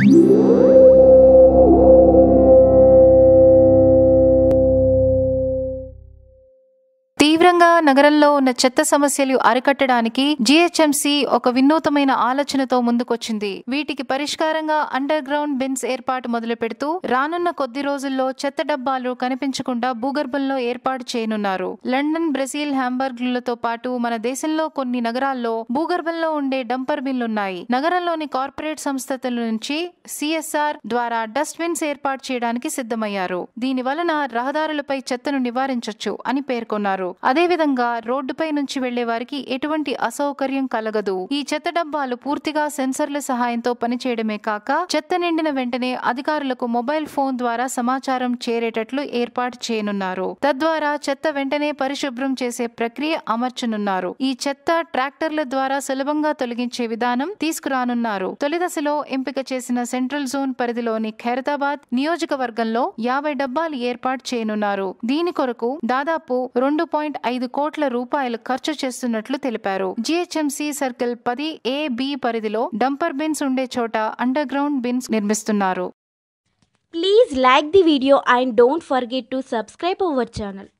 Thank you. ముఖ్యంగా నగరంలో ఉన్న చెత్త సమస్యలు అరికట్టడానికి జీహెచ్ఎంసీ ఒక వినూతమైన ఆలోచనతో ముందుకొచ్చింది. వీటికి పరిష్కారంగా అండర్ గ్రౌండ్ బిన్స్ ఏర్పాటు మొదలు పెడుతూ రానున్న కొద్ది రోజుల్లో చెత్త డబ్బాలు కనిపించకుండా భూగర్భంలో ఏర్పాటు చేయనున్నారు. లండన్ బ్రెజిల్ హ్యాంబర్గ్లతో పాటు మన దేశంలో కొన్ని నగరాల్లో భూగర్భంలో ఉండే డంపర్ బిన్లున్నాయి నగరంలోని కార్పొరేట్ సంస్థల నుంచి సిఎస్ఆర్ ద్వారా డస్ట్ బిన్స్ ఏర్పాటు చేయడానికి సిద్ధమయ్యారు. దీని వలన రహదారులపై చెత్తను నివారించొచ్చు అని పేర్కొన్నారు. అదేవిధంగా రోడ్డుపై నుంచి వెళ్ళే వారికి ఎటువంటి అసౌకర్యం కలగదు. ఈ చెత్త డబ్బాలు పూర్తిగా సెన్సర్ల సహాయంతో పనిచేయడమే కాక చెత్త నిండిన వెంటనే అధికారులకు మొబైల్ ఫోన్ ద్వారా సమాచారం చేరేటట్లు ఏర్పాటు చేయనున్నారు. తద్వారా చెత్త వెంటనే పరిశుభ్రం చేసే ప్రక్రియ అమర్చనున్నారు. ఈ చెత్త ట్రాక్టర్ల ద్వారా సులభంగా తొలగించే విధానం తీసుకురానున్నారు. తొలి దశలో ఎంపిక చేసిన సెంట్రల్ జోన్ పరిధిలోని ఖైరతాబాద్ నియోజకవర్గంలో యాభై డబ్బాలు ఏర్పాటు చేయనున్నారు. దీని కొరకు దాదాపు రెండు పాయింట్ ఐదు కోట్ల రూపాయలు ఖర్చు చేస్తున్నట్లు తెలిపారు. జీహెచ్ఎంసీ సర్కిల్ పది ఏ బి పరిధిలో డంపర్ బిన్స్ ఉండే చోట అండర్ గ్రౌండ్ బిన్స్ నిర్మిస్తున్నారు. Please like the video and don't forget to subscribe our channel.